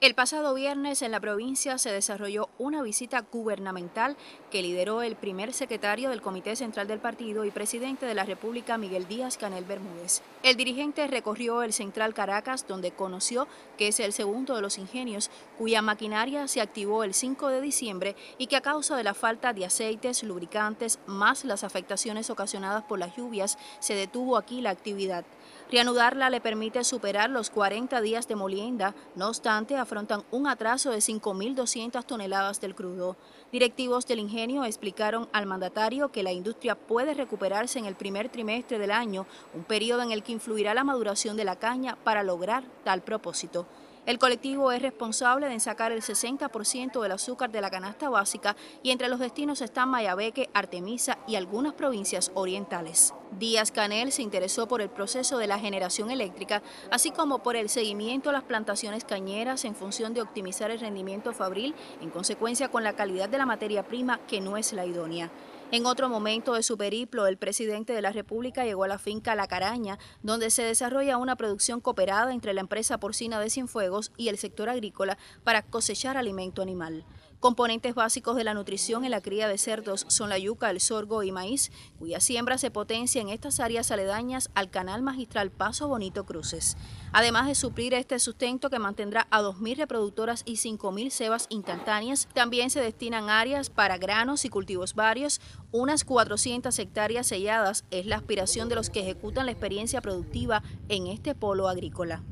El pasado viernes en la provincia se desarrolló una visita gubernamental que lideró el primer secretario del Comité Central del Partido y presidente de la República, Miguel Díaz Canel Bermúdez. El dirigente recorrió el Central Caracas, donde conoció que es el segundo de los ingenios cuya maquinaria se activó el 5 de diciembre y que a causa de la falta de aceites, lubricantes, más las afectaciones ocasionadas por las lluvias, se detuvo aquí la actividad. Reanudarla le permite superar los 40 días de molienda, no obstante, afrontan un atraso de 5.200 toneladas del crudo. Directivos del ingenio explicaron al mandatario que la industria puede recuperarse en el primer trimestre del año, un periodo en el que influirá la maduración de la caña para lograr tal propósito. El colectivo es responsable de sacar el 60% del azúcar de la canasta básica y entre los destinos están Mayabeque, Artemisa y algunas provincias orientales. Díaz Canel se interesó por el proceso de la generación eléctrica, así como por el seguimiento a las plantaciones cañeras en función de optimizar el rendimiento fabril en consecuencia con la calidad de la materia prima que no es la idónea. En otro momento de su periplo, el presidente de la República llegó a la finca La Caraña, donde se desarrolla una producción cooperada entre la empresa porcina de Cienfuegos y el sector agrícola para cosechar alimento animal. Componentes básicos de la nutrición en la cría de cerdos son la yuca, el sorgo y maíz, cuya siembra se potencia en estas áreas aledañas al canal magistral Paso Bonito Cruces. Además de suplir este sustento que mantendrá a 2.000 reproductoras y 5.000 cebas instantáneas, también se destinan áreas para granos y cultivos varios, unas 400 hectáreas selladas es la aspiración de los que ejecutan la experiencia productiva en este polo agrícola.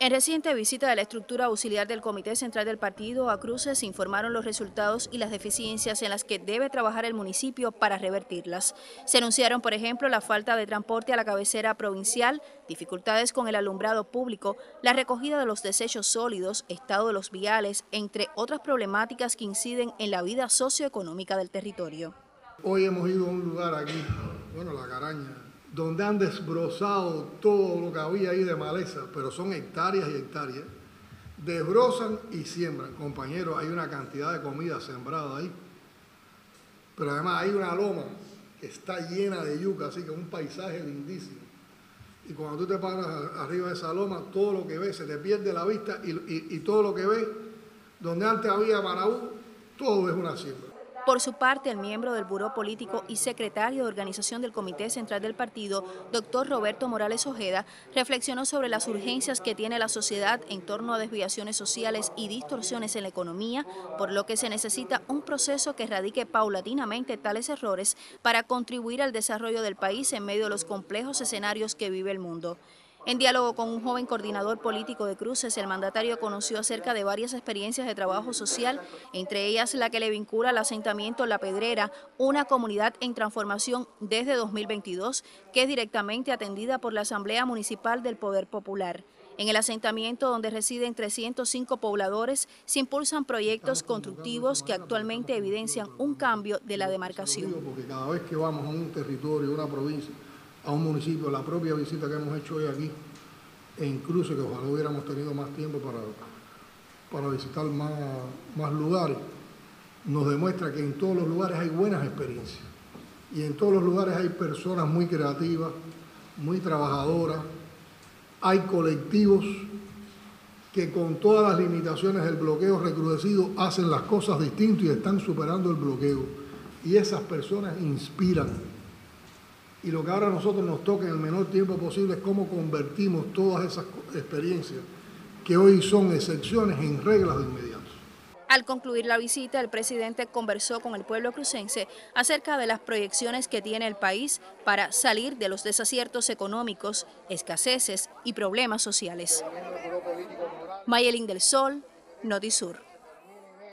En reciente visita de la estructura auxiliar del Comité Central del Partido a Cruces informaron los resultados y las deficiencias en las que debe trabajar el municipio para revertirlas. Se anunciaron, por ejemplo, la falta de transporte a la cabecera provincial, dificultades con el alumbrado público, la recogida de los desechos sólidos, estado de los viales, entre otras problemáticas que inciden en la vida socioeconómica del territorio. Hoy hemos ido a un lugar aquí, bueno, La Caraña, donde han desbrozado todo lo que había ahí de maleza, pero son hectáreas y hectáreas, desbrozan y siembran. Compañeros, hay una cantidad de comida sembrada ahí, pero además hay una loma que está llena de yuca, así que un paisaje lindísimo. Y cuando tú te paras arriba de esa loma, todo lo que ves se te pierde la vista y, y todo lo que ves, donde antes había Maraú, todo es una siembra. Por su parte, el miembro del Buró Político y secretario de organización del Comité Central del Partido, doctor Roberto Morales Ojeda, reflexionó sobre las urgencias que tiene la sociedad en torno a desviaciones sociales y distorsiones en la economía, por lo que se necesita un proceso que erradique paulatinamente tales errores para contribuir al desarrollo del país en medio de los complejos escenarios que vive el mundo. En diálogo con un joven coordinador político de Cruces, el mandatario conoció acerca de varias experiencias de trabajo social, entre ellas la que le vincula al asentamiento La Pedrera, una comunidad en transformación desde 2022, que es directamente atendida por la Asamblea Municipal del Poder Popular. En el asentamiento donde residen 305 pobladores se impulsan proyectos constructivos que actualmente evidencian un cambio de la demarcación. Porque cada vez que vamos a un territorio, una provincia, a un municipio. La propia visita que hemos hecho hoy aquí en Cruce, que ojalá hubiéramos tenido más tiempo para, para visitar más, más lugares, nos demuestra que en todos los lugares hay buenas experiencias. Y en todos los lugares hay personas muy creativas, muy trabajadoras, hay colectivos que con todas las limitaciones del bloqueo recrudecido hacen las cosas distintas y están superando el bloqueo. Y esas personas inspiran y lo que ahora a nosotros nos toca en el menor tiempo posible es cómo convertimos todas esas experiencias, que hoy son excepciones, en reglas de inmediato. Al concluir la visita, el presidente conversó con el pueblo crucense acerca de las proyecciones que tiene el país para salir de los desaciertos económicos, escaseces y problemas sociales. Mayelín del Sol, Notisur.